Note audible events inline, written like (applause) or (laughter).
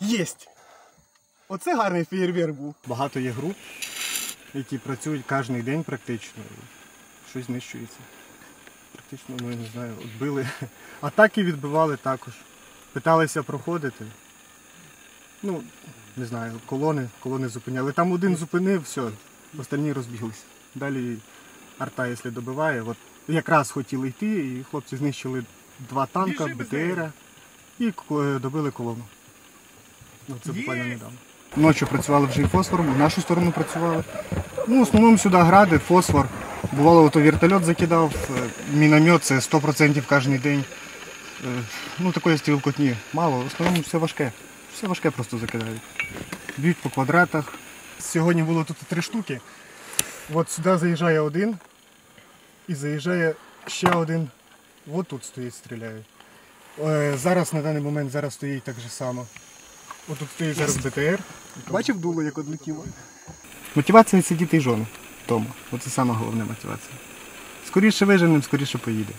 Єсть! Оце гарний феєрверк був. Багато є груп, які працюють кожен день практично. Щось знищується. Практично, ну я не знаю, відбили. (laughs) Атаки відбивали також. Питалися проходити. Ну, не знаю, колони, колони зупиняли. Там один зупинив, все, остальні розбіглися. Далі арта, якщо добиває, от якраз хотіли йти, і хлопці знищили два танка, БТР і добили колону. Ну, це буквально недавно. Ночі працювали вже і фосфором, в нашу сторону працювали. Ну, в основному сюди гради, фосфор. Бувало, ото вертольот закидав, е, міномет це 100% кожен день. Е, Ну, такої стрілкотні мало, в основному все важке. Все важке просто закидають. Б'ють по квадратах. Сьогодні було тут три штуки. От сюди заїжджає один і заїжджає ще один. От тут стоїть, стріляють. Е, Зараз на даний момент зараз стоїть так же само. От ти стоїть зараз БТР. Бачив дуло, як одлетіло? Мотивація сидіти і жони вдома. Оце саме головна мотивація. Скоріше виженемо, скоріше поїде.